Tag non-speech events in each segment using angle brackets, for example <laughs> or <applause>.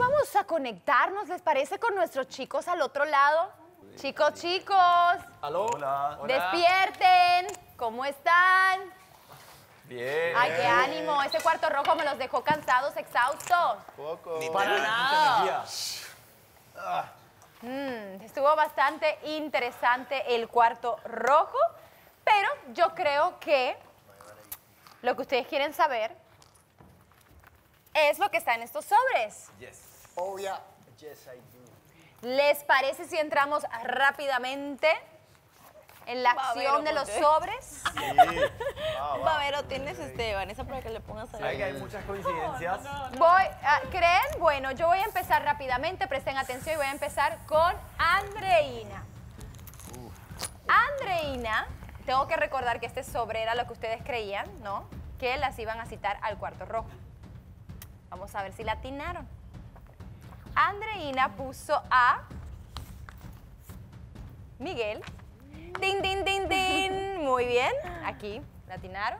vamos a conectarnos, ¿les parece, con nuestros chicos al otro lado? Chicos, chicos, ¿Aló? Hola. despierten. ¿Cómo están? Bien. Ay, qué ánimo. Ese cuarto rojo me los dejó cansados, exhaustos. Poco. Para nada. Mm, estuvo bastante interesante el cuarto rojo, pero yo creo que lo que ustedes quieren saber es lo que está en estos sobres. Yes. Oh, yeah. Yes, I do. ¿Les parece si entramos rápidamente en la Babero, acción de los sobres? <laughs> Babero, tienes este, Vanessa, para que le pongas Hay, ahí. hay muchas coincidencias. Voy, ah, ¿creen? Bueno, yo voy a empezar rápidamente, presten atención y voy a empezar con Andreina. Andreina, tengo que recordar que este sobre era lo que ustedes creían, ¿no? Que las iban a citar al cuarto rojo. Vamos a ver si la atinaron. Andreina puso a Miguel. Din, din, din, din. <laughs> Muy bien. Aquí, ¿la atinaron?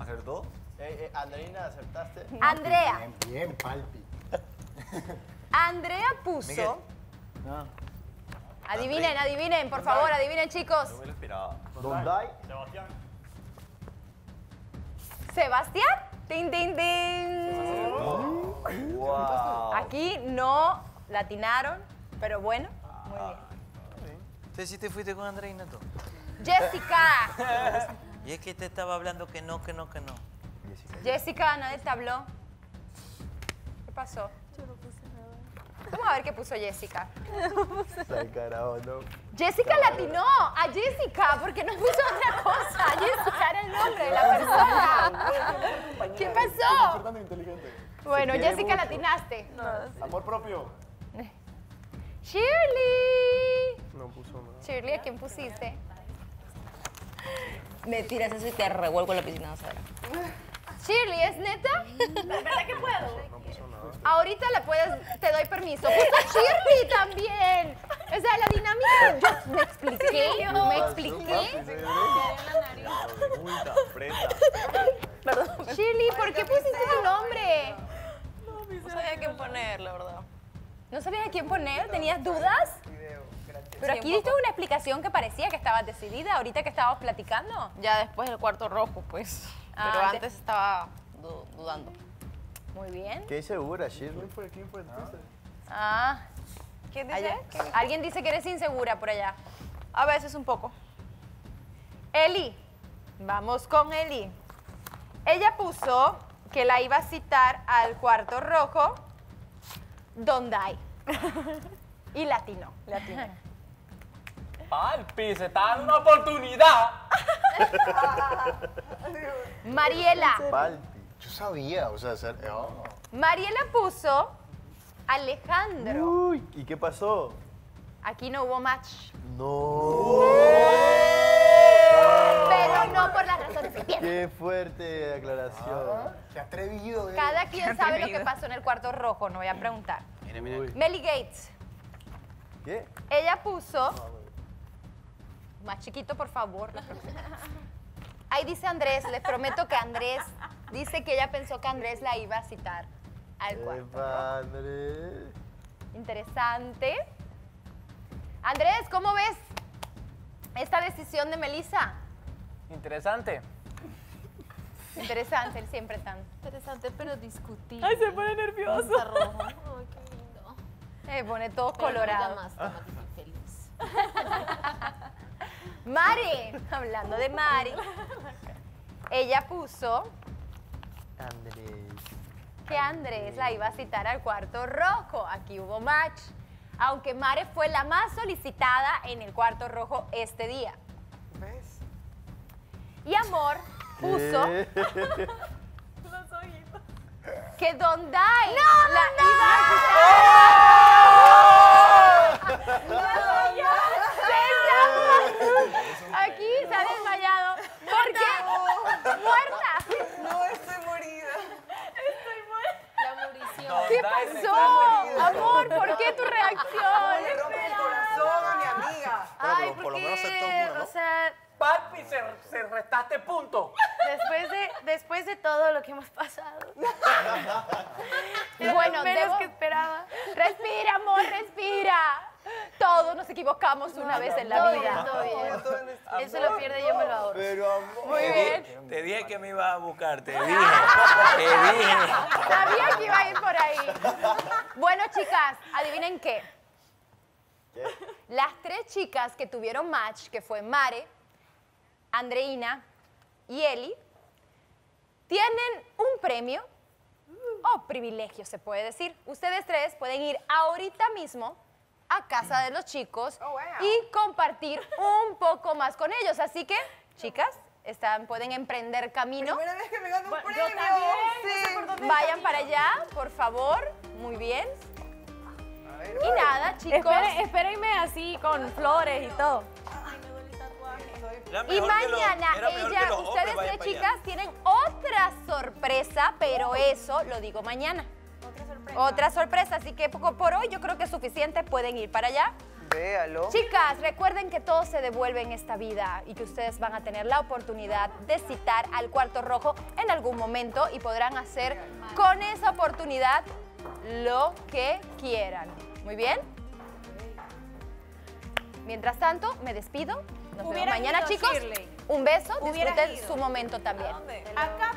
¿Acertó? Eh, eh, Andreina, ¿acertaste? Andrea. Bien, bien, palpi. <laughs> Andrea puso. Miguel. Adivinen, adivinen, por favor, adivinen, chicos. Dondai. Sebastián. Tin, tin, tin. Wow. Aquí no latinaron, pero bueno, muy bien. Entonces sí te fuiste con Andreina tú. Jessica. Y es que te estaba hablando que no, que no, que no. Jessica, nadie te habló. ¿Qué pasó? Vamos a ver qué puso Jessica. Está carajo, ¿no? Jessica latinó a Jessica porque no puso otra cosa. Jessica era el nombre de la persona. ¿Qué pasó? Bueno, Jessica mucho. latinaste. Amor propio. Shirley. No puso nada. Shirley, ¿a quién pusiste? Me tiras eso y te revuelvo en la piscina, Sara. Shirley, ¿es neta? ¿Verdad que puedo? Ahorita le puedes, te doy permiso. Puso Shirley también. O sea, la dinámica, yo me expliqué, me expliqué. Prenda. Shirley, ¿por qué pusiste ese nombre? No sabía qué poner, la verdad. ¿No sabías a quién poner? ¿Tenías dudas? Pero aquí diste una explicación que parecía que estabas decidida ahorita que estábamos platicando. Ya después del cuarto rojo, pues. Ah, Pero de- antes estaba du- dudando. Muy bien. Qué segura, Shirley. fue? ¿Quién fue? Ah, ¿Quién allá. dice? Alguien dice que eres insegura por allá. A veces un poco. Eli, vamos con Eli. Ella puso que la iba a citar al cuarto rojo, donde hay. Y latino, latino. Palpi, se está dando una oportunidad. <laughs> Mariela, Palpi. Yo sabía, o sea, ser... oh. Mariela puso Alejandro. Uy, ¿y qué pasó? Aquí no hubo match, No. pero piensan. Qué fuerte aclaración. Qué atrevido, eh. Cada quien sabe lo que pasó en el cuarto rojo, no voy a preguntar. Mira, mira. Melly Gates, ¿Qué? ella puso. Más chiquito, por favor. Ahí dice Andrés, les prometo que Andrés dice que ella pensó que Andrés la iba a citar al cuarto. Epa, Andrés. Interesante. Andrés, ¿cómo ves esta decisión de Melissa? Interesante. Interesante, él siempre tan. Interesante, pero discutir. Ay, se pone nervioso. Está rojo. Ay, qué lindo. Eh, pone todo Pero no colorado. Mati, feliz. <laughs> Mari, hablando de Mari, ella puso Andrés. que Andrés la iba a citar al cuarto rojo. Aquí hubo match. Aunque Mare fue la más solicitada en el cuarto rojo este día. ¿Ves? Y Amor puso <laughs> ¿Qué? que Don Dai la iba a citar. Aquí se ha desmayado. ¿Por qué? Muerta. No, estoy morida. La murición. ¿Qué pasó? Amor, ¿por qué tu reacción? rompe el corazón a mi amiga. Ay, porque, o sea, Palpi, se, se restaste punto. después de, después de todo lo que hemos pasado, <laughs> Bueno, menos debo, que esperaba. Respira, amor, respira. Todos nos equivocamos una vez en la Todo vida. bien, todo bien. Él se lo pierde y yo me lo ahorro. Pero amor. Muy bien. Te dije que me iba a buscar, te dije. <laughs> Te dije. Sabía que iba a ir por ahí. Bueno, chicas, adivinen qué. Las tres chicas que tuvieron match, que fue Mare, Andreina y Eli, tienen un premio o privilegio, se puede decir. Ustedes tres pueden ir ahorita mismo a casa de los chicos y compartir un poco más con ellos. Así que, chicas, están, pueden emprender camino. Primera vez que me gano un Bueno, premio. yo también, no sé Sí. por dónde Vayan para allá, por favor. Muy bien. Y nada, chicos. Espérenme así con flores y todo. Y los- mañana ella, los hombres ustedes tres chicas tienen otra sorpresa, pero eso lo digo mañana. Otra sorpresa. Otra sorpresa, así que poco por hoy yo creo que es suficiente, pueden ir para allá. Véalo. Chicas, recuerden que todo se devuelve en esta vida y que ustedes van a tener la oportunidad de citar al cuarto rojo en algún momento y podrán hacer con esa oportunidad lo que quieran. ¿Muy bien? Mientras tanto, me despido. Nos vemos mañana, ido, chicos. Shirley. Un beso. Disfruten su momento también. Acá,